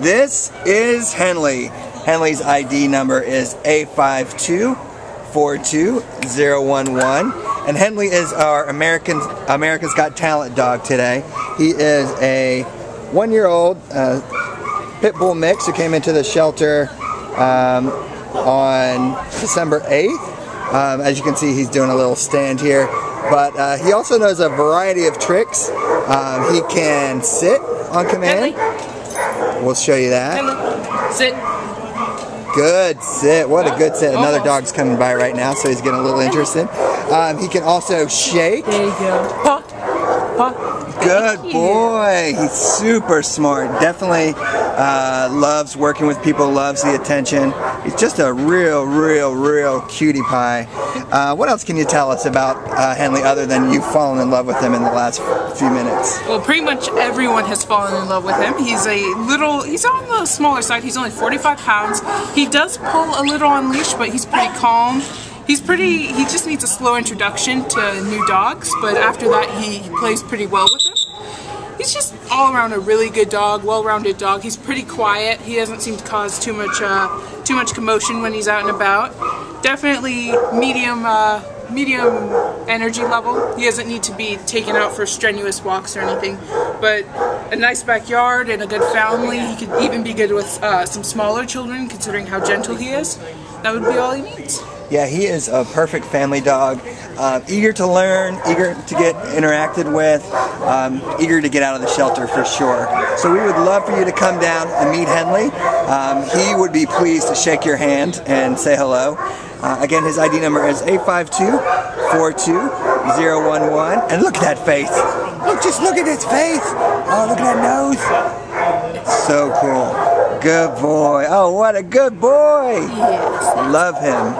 This is Henley. Henley's ID number is A524211. And Henley is our American America's Got Talent dog today. He is a one-year-old uh, pit bull mix who came into the shelter um, on December 8th. Um, as you can see, he's doing a little stand here. But uh, he also knows a variety of tricks. Um, he can sit on command. We'll show you that. Sit. Good sit. What a good sit. Another dog's coming by right now, so he's getting a little interested. Um, he can also shake. There you go. Paw. Good boy. He's super smart. Definitely uh, loves working with people, loves the attention. He's just a real, real, real cutie pie. Uh, what else can you tell us about uh, Henley other than you've fallen in love with him in the last few minutes? Well, pretty much everyone has fallen in love with him. He's a little, he's on the smaller side. He's only 45 pounds. He does pull a little on leash, but he's pretty calm. He's pretty, he just needs a slow introduction to new dogs, but after that, he, plays pretty well with them. He's just all around a really good dog, well-rounded dog. He's pretty quiet. He doesn't seem to cause too much, uh, too much commotion when he's out and about. Definitely medium, uh, medium energy level. He doesn't need to be taken out for strenuous walks or anything. But a nice backyard and a good family. He could even be good with uh, some smaller children, considering how gentle he is. That would be all he needs. Yeah, he is a perfect family dog. Uh, eager to learn, eager to get interacted with, um, eager to get out of the shelter for sure. So we would love for you to come down and meet Henley. Um, he would be pleased to shake your hand and say hello. Uh, again, his ID number is 852-42011. And look at that face. Look, just look at his face. Oh, look at that nose. So cool. Good boy. Oh, what a good boy. Yes. Love him.